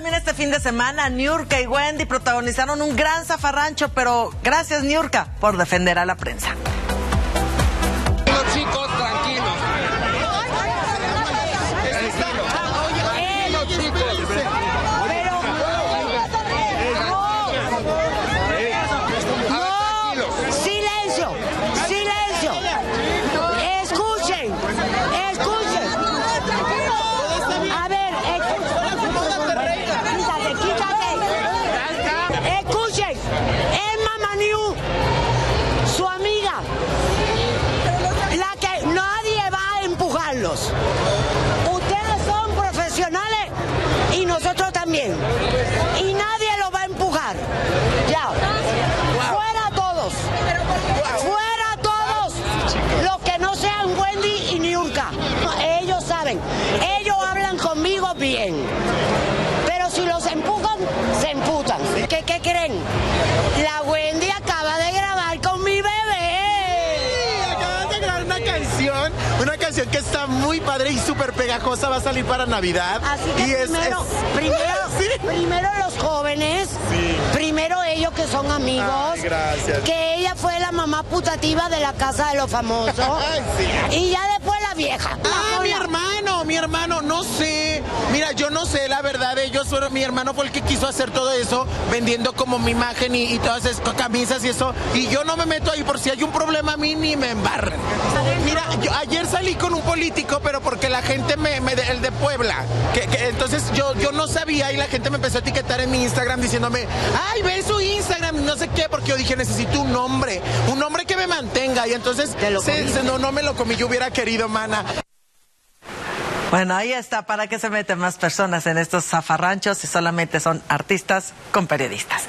también este fin de semana, Niurka y Wendy protagonizaron un gran zafarrancho, pero gracias Niurka por defender a la prensa. Ustedes son profesionales y nosotros también. Y nadie los va a empujar. Ya. Fuera todos. Fuera todos. Los que no sean Wendy y Niurka. Ellos saben. Ellos hablan conmigo bien. Pero si los empujan, se emputan. ¿Qué, qué creen? La Wendy canción, una canción que está muy padre y súper pegajosa, va a salir para Navidad. Así que y es- primero, es- primero, Sí. primero los jóvenes, primero ellos que son amigos, Ay, gracias. que ella fue la mamá putativa de la casa de los famosos, sí. y ya después la vieja. Mira, yo no sé, la verdad, ellos fueron, mi hermano fue el que quiso hacer todo eso, vendiendo como mi imagen y, y todas esas camisas y eso. Y yo no me meto ahí por si hay un problema a mí ni me embarran. Mira, yo ayer salí con un político, pero porque la gente me, me- el de Puebla, que, que entonces yo, yo no sabía y la gente me empezó a etiquetar en mi Instagram diciéndome, ay, ve su Instagram, no sé qué, porque yo dije, necesito un nombre, un nombre que me mantenga. Y entonces, se- se- no, no me lo comí, yo hubiera querido, mana. Bueno, ahí está, ¿para qué se meten más personas en estos zafarranchos si solamente son artistas con periodistas?